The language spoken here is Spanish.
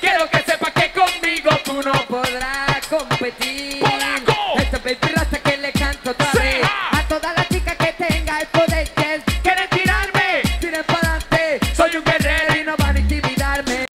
Quiero que sepas que conmigo tú no podrás competir. ¡Polaco! Este baby raza que le canto otra vez. A todas las chicas que tenga el poder que quieren tirarme. Tiren para adelante. Soy un guerrero.